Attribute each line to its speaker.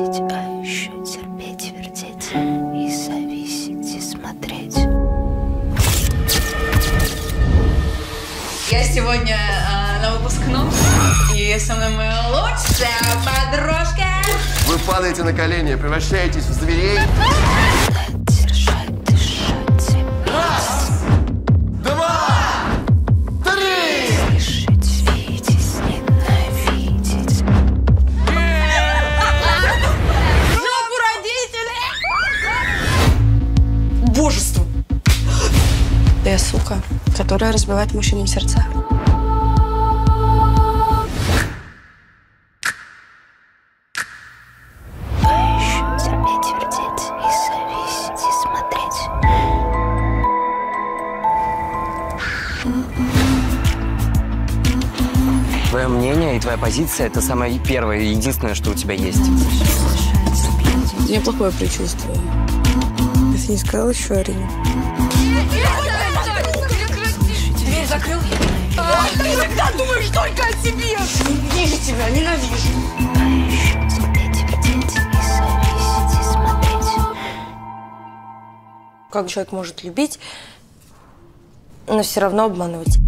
Speaker 1: видеть, а еще терпеть, вертеть и зависеть, и смотреть.
Speaker 2: Я сегодня а, на выпускном, и со мной моя лучшая подружка.
Speaker 3: Вы падаете на колени, превращаетесь в зверей.
Speaker 4: Ты сука, которая разбивает мужчинам сердца.
Speaker 1: Еще терпеть, вертеть и зависеть, и смотреть.
Speaker 5: Твое мнение и твоя позиция – это самое первое и единственное, что у тебя есть.
Speaker 4: У меня плохое предчувствие. Ты не сказал еще Арине?
Speaker 2: Закрыл? Ты всегда думаешь только о себе! Ненавижу тебя, ненавижу!
Speaker 1: А.
Speaker 4: Как человек может любить, но все равно обманывать?